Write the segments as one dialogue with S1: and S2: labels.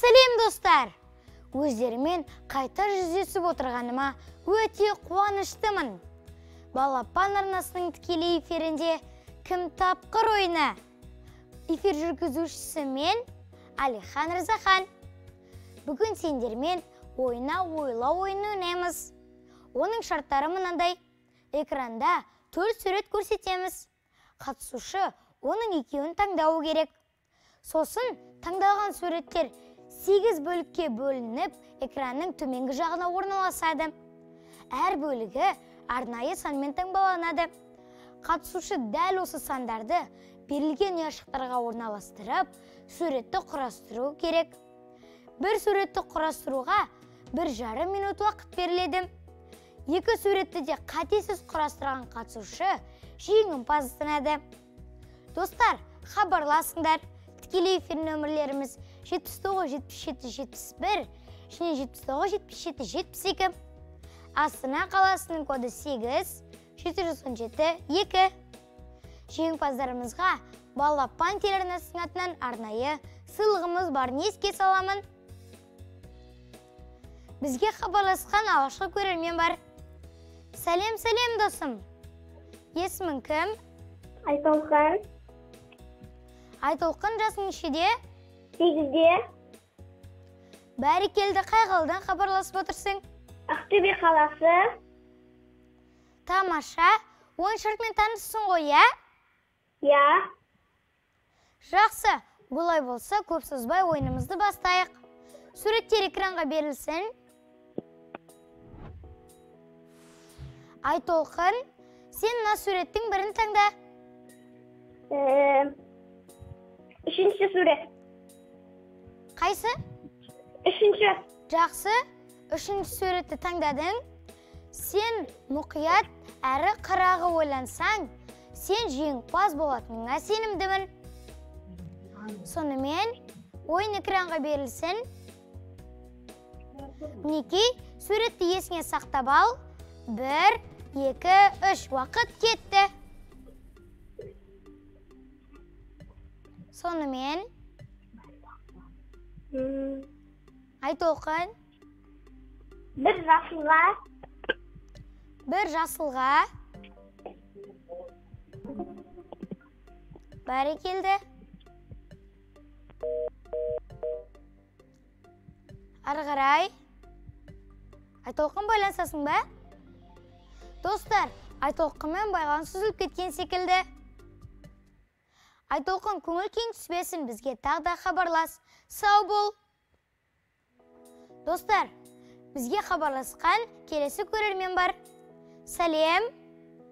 S1: сәлем достар. Өздерімен қайта жүздесіп отырғаныма өте қуаныштымын. Балапан арнасының тікелей эфирінде кім тапқыр ойыны? Эфир жүргізушісі мен әлихан рзахан бүгін сендермен ойна ойлау ойынын ойнаймыз оның шарттары мынандай. Экранда төрт сурет көрсетеміз. Қатысушы оның екеуін таңдауы керек. Сосын таңдалған суреттер сегіз бөлікке бөлініп экранның төменгі жағына орналасады. Әр бөлігі арнайы санмен таңбаланады. Қатысушы дәл осы сандарды берілген ұяшықтарға орналастырып суретті құрастыру керек. Бір суретті құрастыруға бір жарым минут уақыт беріледі. Екі суретті де қатесіз құрастырған қатысушы жеңімпаз атанады достар хабарласыңдар. Тікелей эфир нөмірлеріміз жетпіс тоғыз жетпіс жеті жетпіс бір және жетпіс тоғыз жетпіс жеті жетпіс екі. Астана қаласының коды сегіз жеті жүз он жеті екі. Жеңімпаздарымызға балапан телеарнасының атынан арнайы сыйлығымыз барын еске саламын? Бізге хабарласқан алғашқы көрермен бар. Сәлем сәлем досым. Есімің кім?
S2: Айтолқан
S1: айтолқын жасың нешеде
S2: сегізде
S1: бәрекелді қай қаладан хабарласып отырсың
S2: ақтөбе қаласы
S1: тамаша ойын шартымен таныссың ғой иә
S2: иә
S1: жақсы. Олай болса көп созбай ойынымызды бастайық. Суреттер экранға берілсін. Айтолқын сен мына суреттің бірін таңда.
S2: Үшінші сурет.
S1: Қайсы
S2: үшінші
S1: жақсы үшінші суретті таңдадың сен мұқият әрі қырағы ойлансаң сен жеңімпаз болатыныңа сенімдімін сонымен ойын экранға берілсін мінекей суретті есіңе сақтап ал бір екі үш уақыт кетті сонымен
S2: М,
S1: айтолқын
S2: бір жасылға.
S1: Бір жасылға. Бәрекелді ары қарай. Айтолқын байланысасың ба? Достар айтолқынмен байланыс үзіліп кеткен секілді. Айтолқын көңіл кең түспесін бізге тағы да хабарлас. Сау бол достар бізге хабарласқан келесі көрермен бар сәлем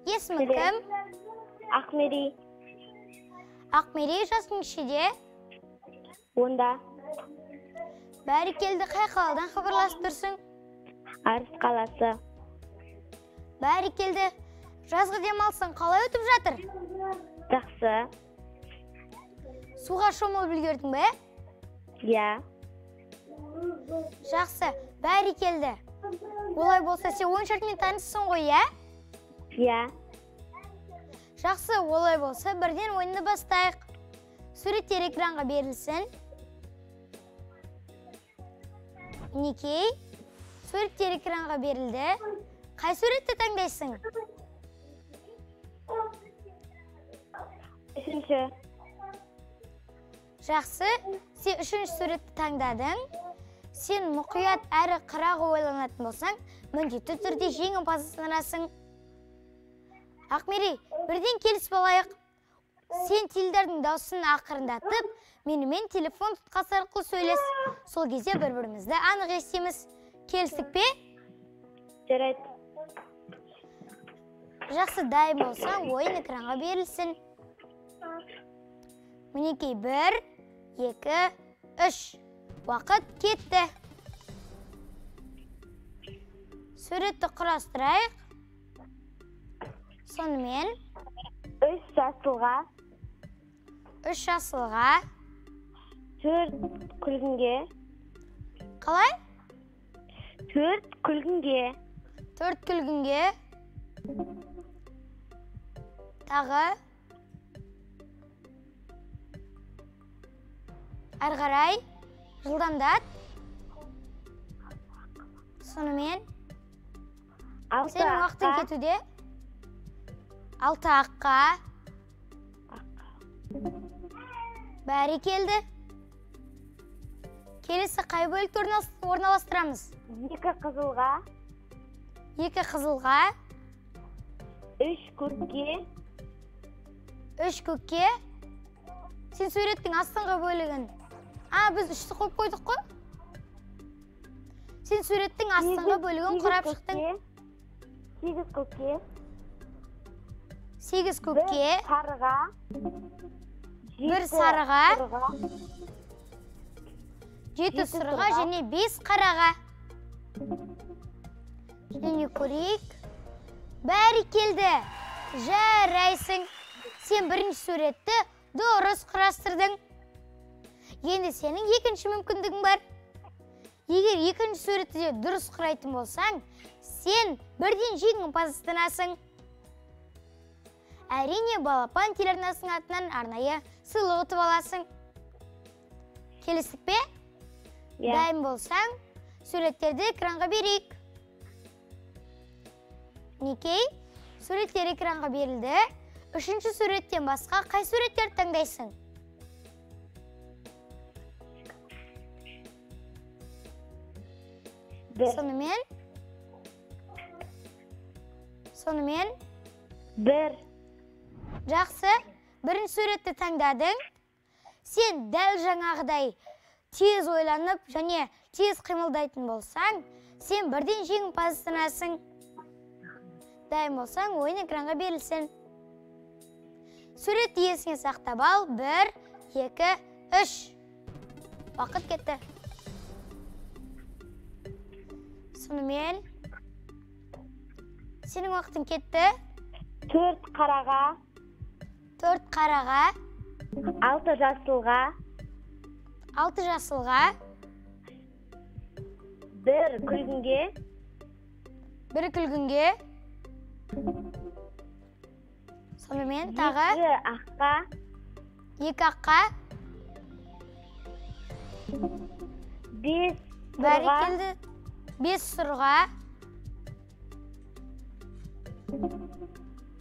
S1: есімің
S2: Сәлем.
S1: кім
S2: ақмери
S1: ақмерей жасың нешеде
S2: онда
S1: бәрекелді қай қаладан хабарласып тұрсың
S2: арыс қаласы
S1: бәрекелді жазғы демалысың қалай өтіп жатыр
S2: жақсы
S1: суға шомылып үлгердің бе
S2: иә
S1: жақсы. Бәрекелді олай болса сен ойын шартымен таныссың ғой иә?
S2: Иә
S1: жақсы олай болса бірден ойынды бастайық. Суреттер экранға берілсін. Мінекей суреттер экранға берілді. Қай суретті таңдайсың?
S2: Үшінші.
S1: Жақсы. Сен үшінші суретті таңдадың. Сен мұқият әрі қырағы ойланатын болсаң міндетті түрде жеңімпаз атанасың ақмерей бірден келісіп алайық сен теледидардың дауысын ақырындатып менімен телефон тұтқасы арқылы сөйлес. Сол кезде бір бірімізді анық естиміз. Келістік пе?
S2: жарайды.
S1: Жақсы дайын болсаң ойын экранға берілсін. Мінекей бір екі үш. Уақыт кетті. Суретті құрастырайық. Сонымен
S2: үш жасылға.
S1: үш жасылға.
S2: Төрт күлгінге.
S1: Қалай?
S2: Төрт күлгінге.
S1: Төрт күлгінге. Тағы әрі қарай жылдамдат. Сонымен сенің уақытың кетуде. Алты аққа. Бәрекелді келесі қай бөлікті орналас- орналастырамыз?
S2: Екі қызылға.
S1: Екі қызылға.
S2: Үш көкке.
S1: Үш көкке. Сен суреттің астыңғы бөлігін. А біз үшті қойып қойдық қой. Сен суреттің астыңғы бөлігін құрап шықтың.
S2: Көкке, сегіз көкке.
S1: Сегіз
S2: бір
S1: көкке.
S2: сарыға.
S1: Бір сарыға, жеті сырға. және бес қараға. Және көрейік. Бәрекелді жарайсың. Сен бірінші суретті дұрыс құрастырдың. Енді сенің екінші мүмкіндігің бар. Егер екінші суретті де дұрыс құрайтын болсаң сен бірден жеңімпаз атанасың әрине балапан телеарнасының атынан арнайы сыйлық ұтып аласың. Келістік пе?
S2: Иә.
S1: Дайын болсаң суреттерді экранға берейік. Никей, суреттер экранға берілді. Үшінші суреттен басқа қай суреттерді таңдайсың?
S2: Бір
S1: Сонымен Сонымен
S2: бір
S1: жақсы. Бірінші суретті таңдадың. Сен дәл жаңағыдай тез ойланып және тез қимылдайтын болсаң, сен бірден жеңімпаз атанасың. Дайын болсаң, ойын экранға берілсін. Суретті есіңе сақтап ал. Бір, екі, үш. Уақыт кетті. Сонымен, сенің уақытың кетті.
S2: төрт қараға
S1: Төрт қараға,
S2: алты жасылға
S1: алты жасылға,
S2: бір күлгінге
S1: бір күлгінге. Сонымен тағы
S2: екі аққа
S1: екі аққа,
S2: бес
S1: бәрекелді бес сұрға,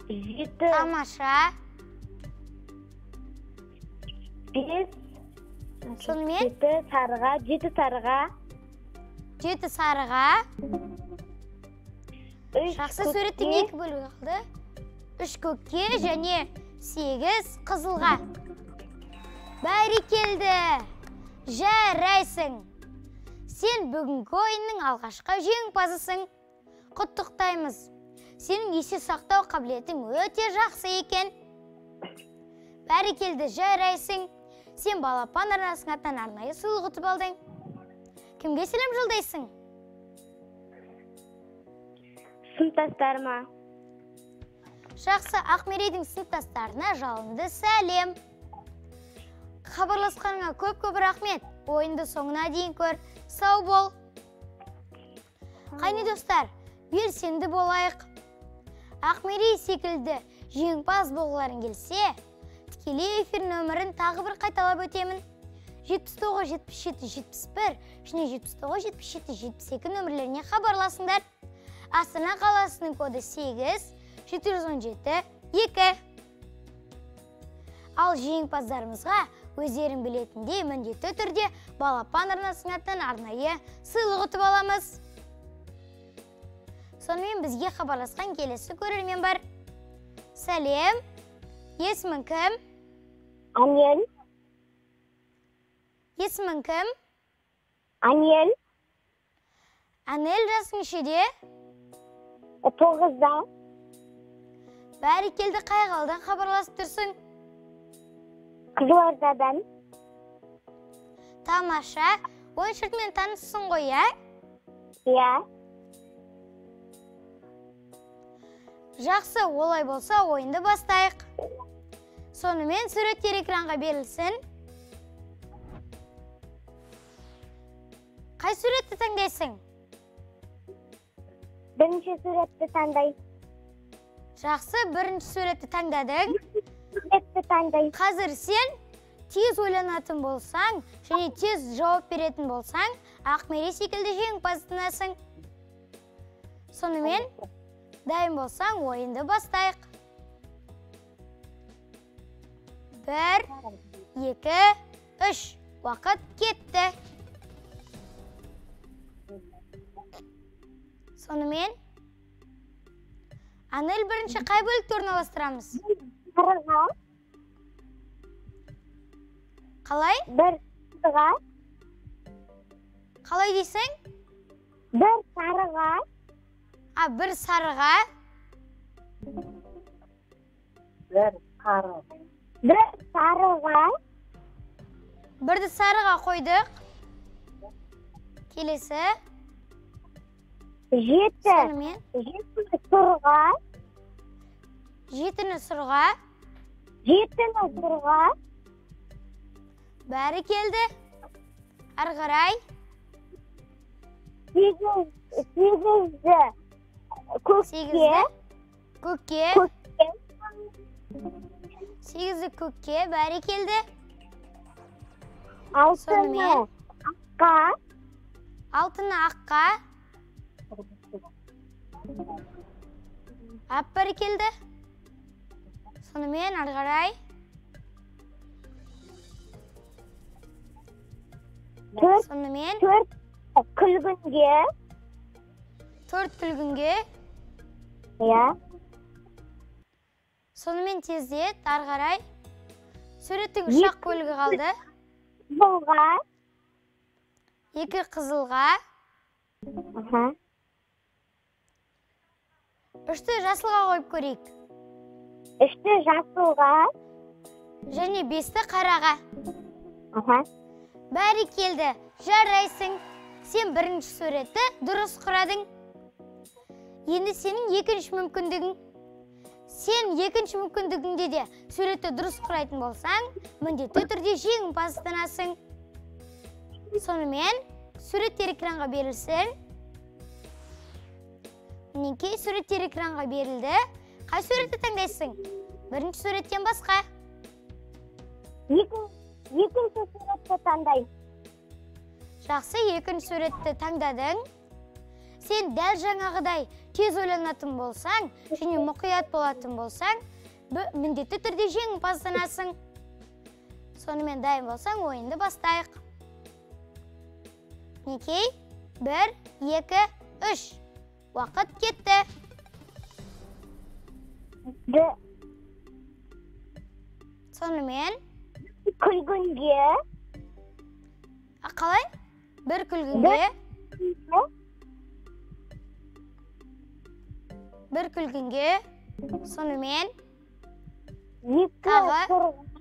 S2: жеті
S1: тамаша.
S2: бес
S1: Сонымен
S2: жеті сарыға жеті сарыға
S1: жеті сарыға.
S2: үш
S1: Жақсы суреттің екі бөлігі қалды. Үш көкке және сегіз қызылға. Бәрекелді. Жарайсың. Сен бүгінгі ойынның алғашқы жеңімпазысың. Құттықтаймыз. Сенің есе сақтау қабілетің өте жақсы екен. Бәрекелді жарайсың. Сен балапан арнасының атынан арнайы сыйлық ұтып алдың. Кімге сәлем жолдайсың?
S2: сыныптастарыма
S1: Жақсы Ақмерейдің сыныптастарына жалынды сәлем. Хабарласқаныңа көп-көп рахмет. Ойынды соңына дейін көр. Сау бол. Қайны достар, белсенді болайық. Ақмерей секілді жеңімпаз болғыларың келсе, тікелей эфир нөмірін тағы бір қайталап өтемін. 79 77 71 және 79 77 72 нөмірлеріне хабарласыңдар. Астана қаласының коды 8 717 2. Ал жеңімпаздарымызға өздерің білетіндей міндетті түрде балапан арнасының атынан арнайы сыйлық ұтып аламыз. Сонымен бізге хабарласқан келесі көрермен бар. Сәлем. Есімің кім?
S2: анел
S1: Есімің кім?
S2: анел
S1: Анел жасың нешеде?
S2: тоғызда
S1: Бәрекелді қай қалдан хабарласып тұрсың?
S2: Қызылордадан
S1: Тамаша. Ойын шыртымен таныссың ғой, ә?
S2: иә
S1: Жақсы, олай болса ойынды бастайық. Сонымен суреттер экранға берілсін. Қай суретті таңдайсың?
S2: бірінші суретті таңдай
S1: Жақсы, бірінші суретті таңдадың.
S2: Таңдай
S1: Қазір сен тез ойланатын болсаң және тез жауап беретін болсаң ақмере секілді жеңімпаз атанасың сонымен дайын болсаң ойынды бастайық бір екі үш уақыт кетті сонымен анель бірінші қай бөлікті орналастырамыз
S2: сарыға
S1: қалай?
S2: Бір сарыға.
S1: Қалай дейсің?
S2: Бір сарыға.
S1: А бір сарыға?
S2: Бір сары бір сарыға.
S1: Бірді сарыға қойдық. Келесі.
S2: Жеті.
S1: Сонымен.
S2: Жеті сұрға.
S1: Жетіні сұрға.
S2: Жетіні сұрға
S1: бәрі келді ары қарай
S2: сегіз сегізді көкке
S1: көкке сегізді көкке бәрі келді
S2: алтыны аққа
S1: алтыны аққа әп келді сонымен ары қарай сонымен
S2: төрт күлгінге
S1: төрт күлгінге
S2: иә
S1: сонымен тездет ары қарай суреттің үш ақ бөлігі қалды
S2: қызылға.
S1: екі қызылға үшті жасылға қойып көрейік
S2: үшті жасылға
S1: және бесті қараға
S2: аха
S1: бәрі келді жарайсың сен бірінші суретті дұрыс құрадың енді сенің екінші мүмкіндігің сен екінші мүмкіндігіңде де суретті дұрыс құрайтын болсаң міндетті түрде жеңімпаз атанасың сонымен суреттер экранға берілсін мінекей суреттер экранға берілді қай суретті таңдайсың? Бірінші суреттен басқа?
S2: Екі екінші суретті таңдай
S1: жақсы екінші суретті таңдадың. Сен дәл жаңағыдай тез ойланатын болсаң және мұқият болатын болсаң міндетті түрде жеңімпаз атанасың сонымен дайын болсаң ойынды бастайық. Мінекей бір екі үш. Уақыт кетті.
S2: Д
S1: сонымен
S2: күлгінге
S1: а, қалай бір күлгінге бір күлгінге сонымен
S2: екі
S1: Тағы?
S2: сұрға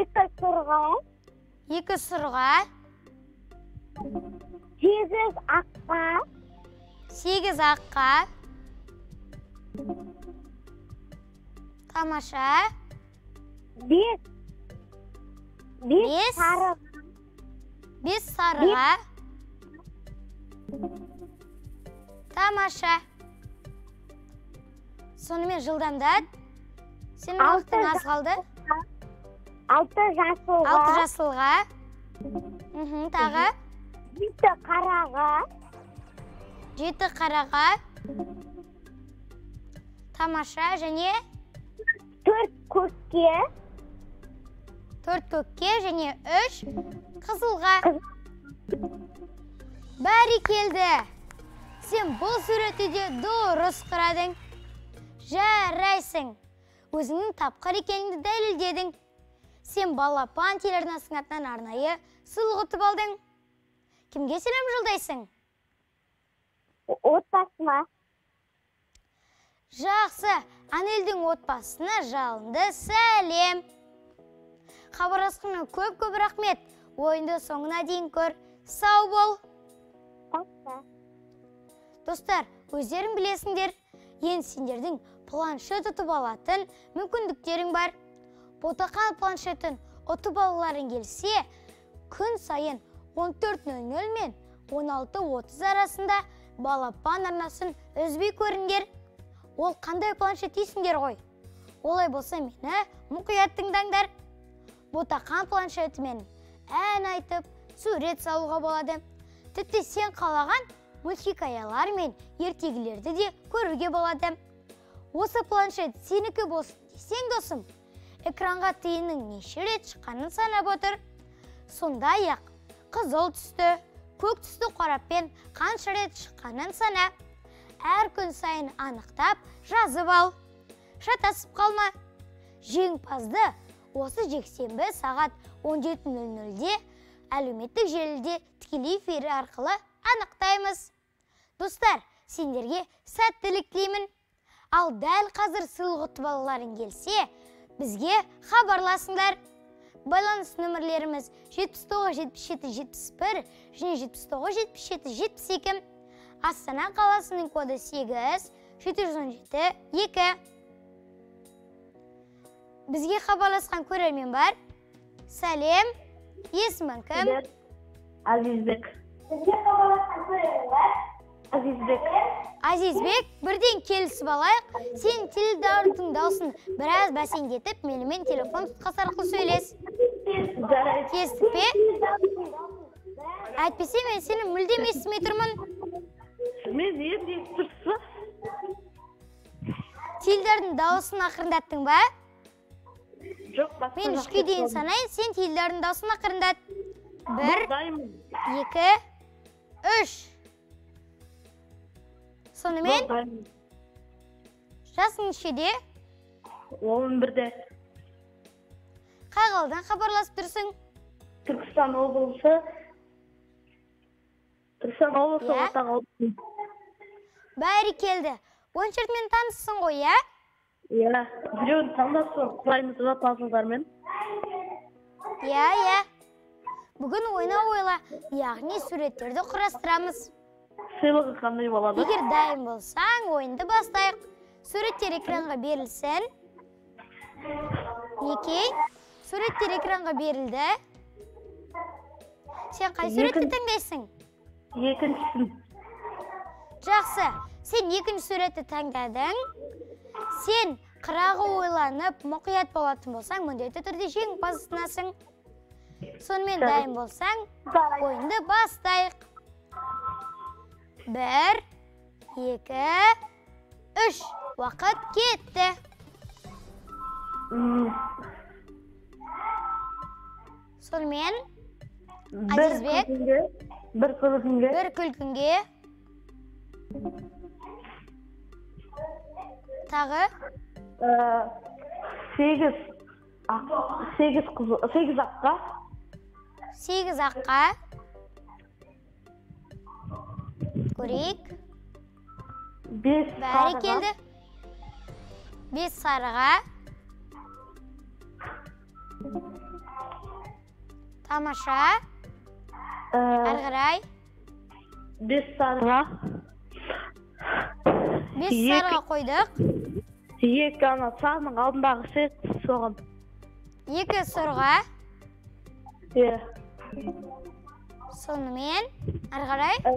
S2: екі сұрға
S1: екі сұрға
S2: сегіз аққа
S1: сегіз аққа тамаша?
S2: Бес бес сарыға
S1: бес сарыға тамаша? Сонымен жылдамдат сенің уақытың аз қалды?
S2: Алты жасылға
S1: алты жасылға? Тағы?
S2: Жеті қараға.
S1: Жеті қараға? Тамаша және
S2: төрт көкке
S1: төрт көкке және үш қызылға.
S2: Қызыл.
S1: бәрі келді. Сен бұл суретті де дұрыс құрадың жарайсың. Өзіңнің тапқыр екеніңді дәлелдедің. Сен балапан телеарнасының атынан арнайы сыйлық ұтып алдың. Кімге сәлем жолдайсың?
S2: Отбасыма.
S1: Жақсы. Анелдің отбасына жалынды сәлем. Хабарласқаныңа көп көп рахмет. Ойынды соңына дейін көр. Сау бол. Достар өздерің білесіңдер. Енді сендердің планшет ұтып алатын мүмкіндіктерің бар. Ботақан планшетін ұтып алғыларың келсе күн сайын 14.00 мен 16.30 арасында балапан арнасын үзбей көріңдер. Ол қандай планшет дейсіңдер ғой. Олай болса мені мұқият тыңдаңдар. Ботақан планшетімен ән айтып сурет салуға болады. Тіпті сен қалаған мультхикаялар мен ертегілерді де көруге болады. Осы планшет сенікі болсын десең досым экранға тиынның неше рет шыққанын санап отыр. Сондай ақ қызыл түсті көк түсті қораппен қанша рет шыққанын сана. Әр күн сайын анықтап жазып ал. Шатасып қалма. Жеңімпазды осы жексенбі сағат 17.00-де әлеуметтік желіде тікелей эфир арқылы анықтаймыз. Достар сендерге сәттілік тілеймін. Ал дәл қазір сыйлық ұтып келсе бізге хабарласыңдар. Байланыс нөмірлеріміз 79 77 71 және 79 77 72 астана қаласының коды 8 717 2 бізге хабарласқан көрермен бар сәлем есімің кім
S3: Азизбек. Азизбек.
S1: азизбек бірден келісіп алайық сен теледидардың дауысын біраз бәсеңдетіп менімен телефон тұтқасы арқылы сөйлес кестік пе әйтпесе мен сені мүлдем естімей тұрмын
S3: Мен енді тұрса.
S1: теледидардың дауысын ақырындаттың ба?
S3: Жоқ, басқа
S1: мен үшке дейін санайын сен теледидардың дауысын ақырындат. бір екі үш. Сонымен жасың нешеде?
S3: Он бірде.
S1: қай қаладан хабарласып тұрсың.
S3: Түркістан облысы. Түркістан облысы
S1: Иә? Бәрекелді оншертмен таныссың ғой иә?
S3: Иә. Біреуін таңдап сол құраймыз ба пазылдармен.
S1: иә иә. Бүгін ойнау ойла яғни суреттерді құрастырамыз.
S3: Сыйлығы қандай болады?
S1: егер дайын болсаң ойынды бастайық. Суреттер экранға берілсін. Некей суреттер экранға берілді. Сен қай суретті таңдайсың?
S3: Екіншісін.
S1: жақсы. Сен екінші суретті таңдадың. Сен қырағы ойланып мұқият болатын болсаң міндетті түрде жеңімпаз атанасың сонымен дайын болсаң ойынды бастайық. Бір екі үш. Уақыт кетті. Сонымен
S3: күлкінге. Бір күлкінге.
S1: бір күлкінге тағы
S3: Ә, Сегіз. Сегіз қызыл. Сегіз аққа.
S1: сегіз аққа көрейік
S3: Бес
S1: бәрі
S3: сарыға.
S1: келді бес сарыға тамаша
S3: Ә,
S1: әрі қарай
S3: Бес сарыға.
S1: бес сарыға қойдық
S3: Екі ана сағының алдындағы сет соған.
S1: екі сұрға?
S3: Иә.
S1: сонымен әрі қарай.
S3: Ә,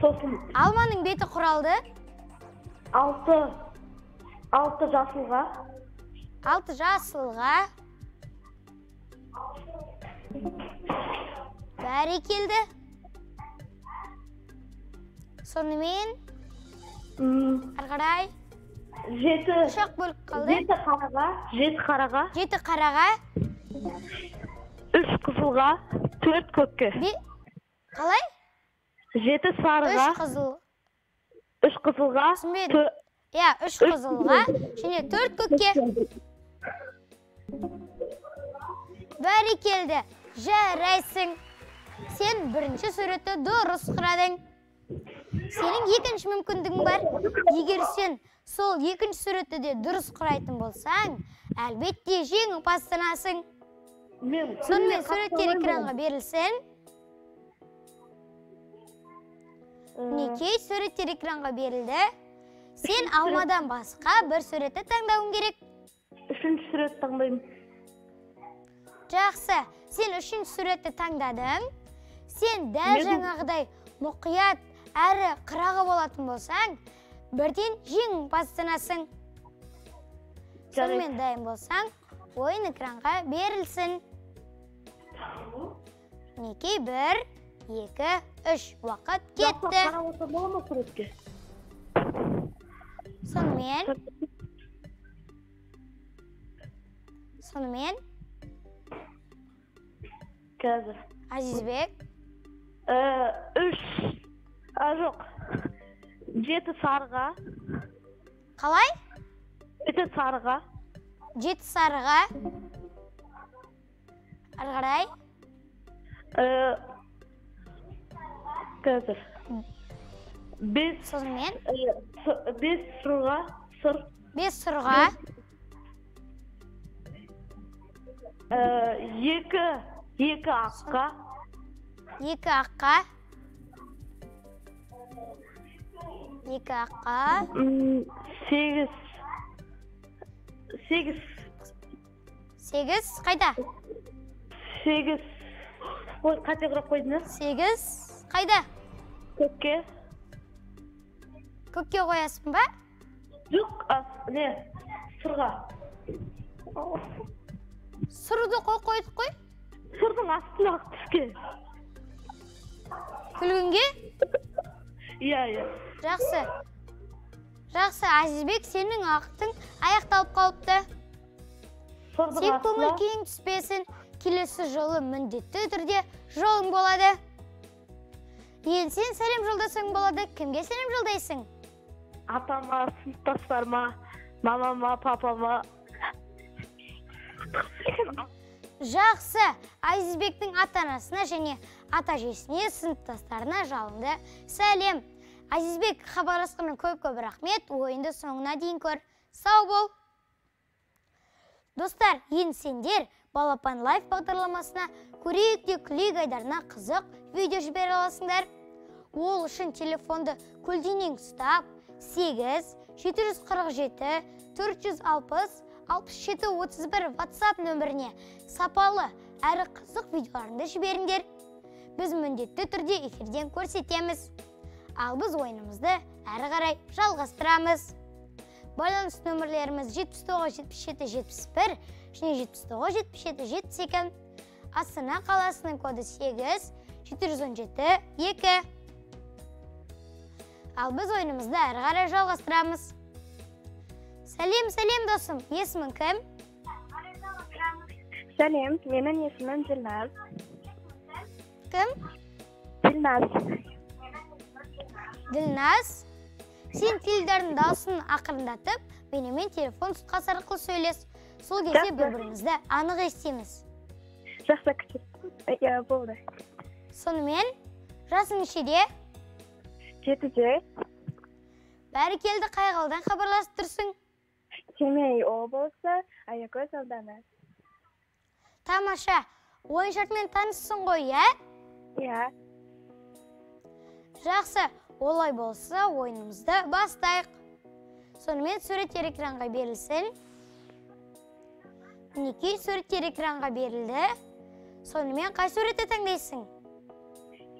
S3: Сосын.
S1: Алманың беті құралды?
S3: Алты. Алты жасылға.
S1: алты жасылға. Бәрекелді сонымен әрі қарай.
S3: Жеті
S1: үш ақ бөлік қалды
S3: жеті қараға. Жеті қараға.
S1: жеті қараға
S3: Үш қызылға. Төрт көкке.
S1: қалай
S3: Жеті сарыға.
S1: үш қызыл
S3: Үш қызылға.
S1: Түсінбедім. иә үш қызылға және төрт көкке бәрекелді жарайсың сен бірінші суретті дұрыс құрадың сенің екінші мүмкіндігің бар. Егер сен сол екінші суретті де дұрыс құрайтын болсаң әлбетте жеңімпаз атанасың
S3: Мен
S1: сонымен суреттер экранға берілсін мінекей суреттер экранға берілді сен алмадан басқа бір суретті таңдауың керек.
S3: Үшінші сурет таңдаймын.
S1: жақсы. Сен үшінші суретті таңдадың. Сен дәл жаңағыдай мұқият әрі қырағы болатын болсаң бірден жеңімпаз атанасың сонымен дайын болсаң ойын экранға берілсін. Мінекей бір екі үш. Уақыт кетті. сонымен сонымен
S2: қазір.
S1: Азизбек
S2: Ә, үш. А жоқ. Жеті сарыға.
S1: Қалай?
S2: Жеті сарыға.
S1: Жеті сарыға. Ары қарай.
S2: Ә, қазір. Бес
S1: сонымен
S2: ә, бес сырға сыр.
S1: Бес сұрға.
S2: Ә, екі екі аққа.
S1: Екі аққа. Екі аққа
S2: сегіз. Сегіз.
S1: Сегіз. Қайда?
S2: Сегіз. Ой қате құрап қойдың а
S1: сегіз. Қайда?
S2: Көкке.
S1: Көкке қоясың ба?
S2: Жоқ не сырға.
S1: Сұрды қой қойдық қой.
S2: Сырдың астына түскен.
S1: Күлгінге?
S2: Иә иә
S1: жақсы. Жақсы азизбек сенің уақытың аяқталып қалыпты. Тек көңіл күйің түспесін келесі жолы міндетті түрде жолың болады. Енді сен сәлем жолдасаң болады кімге сәлем жолдайсың?
S2: Атама сыныптастарыма мамама папама.
S1: Жақсы. Азизбектің ата анасына және ата әжесіне сыныптастарына жалынды. Сәлем. Азизбек хабарласқаныңа көп көп рахмет. Ойынды соңына дейін көр. Сау бол. Достар енді сендер балапан лайф бағдарламасына көрейік те күлейік айдарына қызық видео жібере аласыңдар. Ол үшін телефонды көлденең ұстап 8 747 460 67 31 WhatsApp нөміріне сапалы әрі қызық видеоларыңды жіберіңдер. Біз міндетті түрде эфирден көрсетеміз. Ал біз ойынымызды әрі қарай жалғастырамыз. Байланыс нөмірлеріміз 79 77 71 және 79 77 72 астана қаласының коды 8 717 2 ал біз ойынымызды әрі қарай жалғастырамыз. Сәлем сәлем досым. Есімің кім?
S2: Сәлем менің есімім ділназ
S1: кім
S2: ділназ
S1: ділназ сен теледидардың дауысын ақырындатып менімен телефон тұтқасы арқылы сөйлес сол кезде бір бірімізді анық естиміз
S2: жақсы иә болды
S1: сонымен жасың нешеде
S2: жетіде
S1: бәрекелді қай қаладан хабарласып тұрсың
S2: семей облысы аягөз ауданы
S1: тамаша ойын шартымен таныссың ғой иә
S2: иә.
S1: Жақсы олай болса ойынымызды бастайық. Сонымен суреттер экранға берілсін. Мінекей суреттер экранға берілді. Сонымен қай суретті таңдайсың?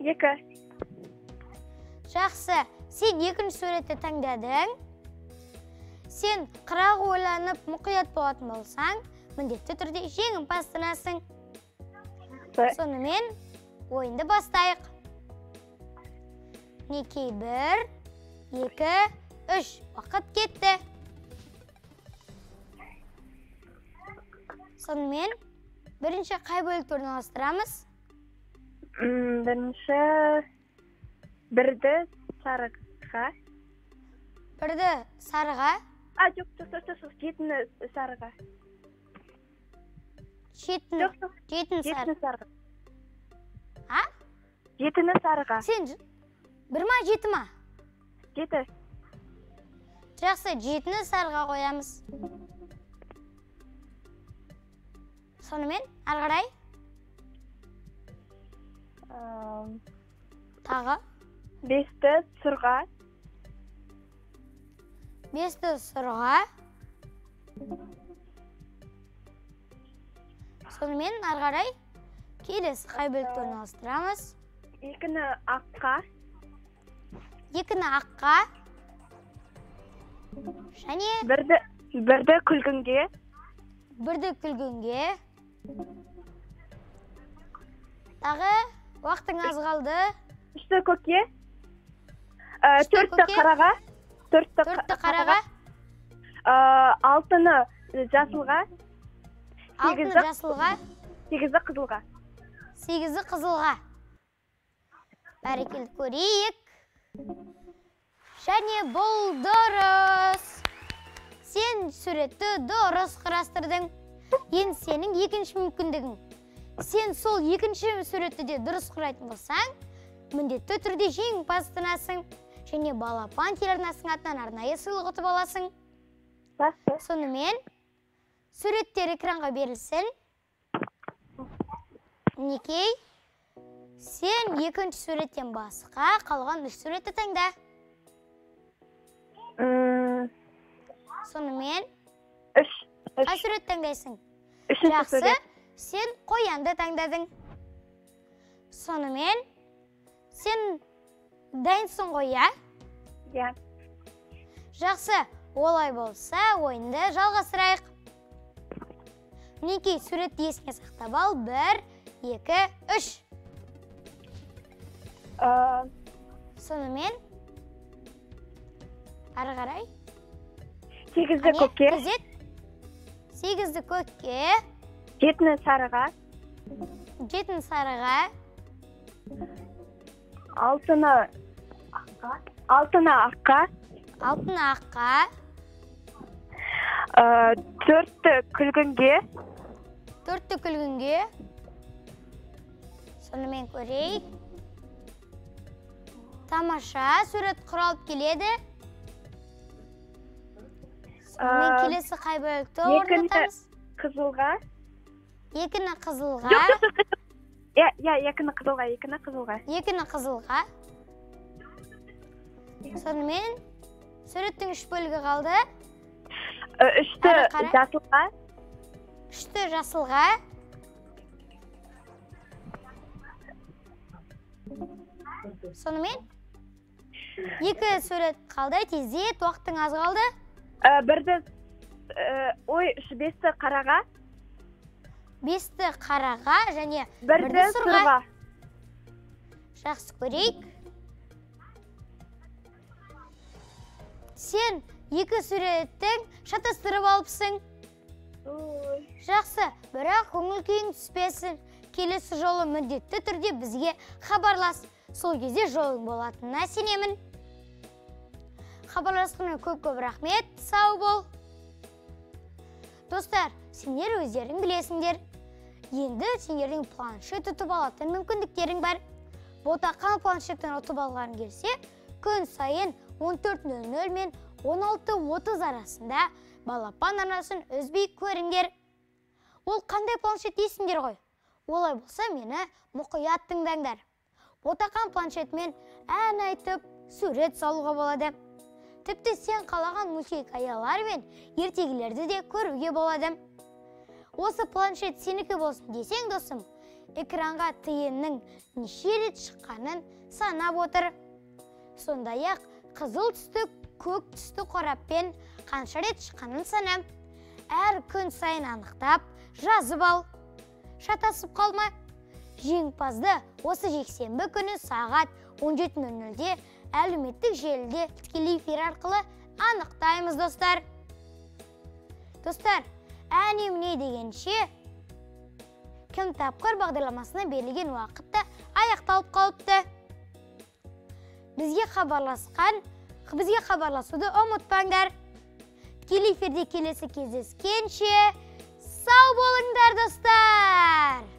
S2: Екі.
S1: Жақсы сен екінші суретті таңдадың. Сен қырақ ойланып мұқият болатын болсаң міндетті түрде жеңімпаз атанасың сонымен ойынды бастайық. Мінекей бір екі үш. Уақыт кетті. Сонымен бірінші қай бөлікті орналастырамыз?
S2: Бірінші бірді сарыға.
S1: Бірді сарыға.
S2: А жоқ жоқ жоқ жоқ, жоқ жетіні сарыға.
S1: Жетіні
S2: сарыға. Жетіні сарыға
S1: сен бір ма жеті ма
S2: жеті
S1: жақсы жетіні сарыға қоямыз сонымен ары қарай тағы
S2: бесті сұрға
S1: бесті сұрға сонымен ары қарай келесі қай бөлікті орналастырамыз
S2: екіні аққа.
S1: Екіні аққа. Және
S2: бірді бірді күлгінге.
S1: бірді күлгенге тағы уақытың аз қалды.
S2: Үшті көкке ә, төртті қараға. Төртті
S1: төртті қараға.
S2: ә, алтыны жасылға.
S1: Алтыны жасылға.
S2: сегізді қызылға.
S1: Сегізі қызылға. Бәрекелді көрейік және бұл дұрыс сен суретті дұрыс қарастырдың. Енді сенің екінші мүмкіндігің. Сен сол екінші суретті де дұрыс құрайтын болсаң міндетті түрде жеңімпаз атанасың және балапан телеарнасының атынан арнайы сыйлық ұтып аласың.
S2: Жақсы.
S1: Сонымен суреттер экранға берілсін. Мінекей сен екінші суреттен басқа қалған үш суретті таңда сонымен
S2: үш
S1: қай сурет таңдайсың? Жақсы. сен қоянды таңдадың. Сонымен сен дайынсың ғой иә?
S2: Иә.
S1: Жақсы. Олай болса ойынды жалғастырайық. Мінекей суретті есіңе сақтап ал. Бір екі үш.
S2: Ә,
S1: сонымен ары қарай
S2: сегізді көкке
S1: күзет сегізді көкке
S2: жетіні сарыға.
S1: Жетіні сарыға.
S2: Алтыны алтыны аққа.
S1: Алтыны аққа.
S2: Ә, төртті күлгінге.
S1: Төртті күлгінге. Сонымен көрейік. Тамаша сурет құралып келеді. Сонымен
S2: Ә,
S1: келесі қай бөлікті
S2: екіні- қызылға.
S1: Екіні қызылға.
S2: Иә иә екіні қызылға екіні қызылға.
S1: Екіні қызылға. Сонымен суреттің үш бөлігі қалды.
S2: Ә, үшті жасылға.
S1: Үшті жасылға. Сонымен екі сурет қалды тездет уақытың аз қалды.
S2: Ә, бірді ә, ой бесті қараға.
S1: Бесті қараға және
S2: бірді
S1: бірді сұрға.
S2: сұрға.
S1: Жақсы көрейік. Сен екі суреттің шатастырып алыпсың.
S2: Ой.
S1: жақсы бірақ көңіл күйің түспесін. Келесі жолы міндетті түрде бізге хабарлас. Сол кезде жолың болатынына сенемін хабарласқаныңа көп көп рахмет сау бол. Достар сендер өздерің білесіңдер. Енді сендердің планшет ұтып алатын мүмкіндіктерің бар. Ботақан планшеттен ұтып алғың келсе күн сайын 14.00 мен 16.30 арасында балапан арнасын үзбей көріңдер. Ол қандай планшет дейсіңдер ғой? Олай болса мені мұқият тыңдаңдар. Ботақан планшетімен ән айтып сурет салуға болады. Тіпті сен қалаған мультхикаялар мен ертегілерді де көруге болады. Осы планшет сенікі болсын десең досым экранға тиынның неше рет шыққанын санап отыр. Сондай ақ қызыл түсті көк түсті қораппен қанша рет шыққанын санам. Әр күн сайын анықтап жазып ал. Шатасып қалма. Жеңімпазды осы жексенбі күні сағат 17.00-де әлеуметтік желіде тікелей эфир арқылы анықтаймыз достар. Достар әне міне дегенше кім тапқыр бағдарламасына берілген уақыт та аяқталып қалыпты. Бізге хабарласқан бізге хабарласуды ұмытпаңдар. Тікелей эфирде келесі кездескенше сау болыңдар достар!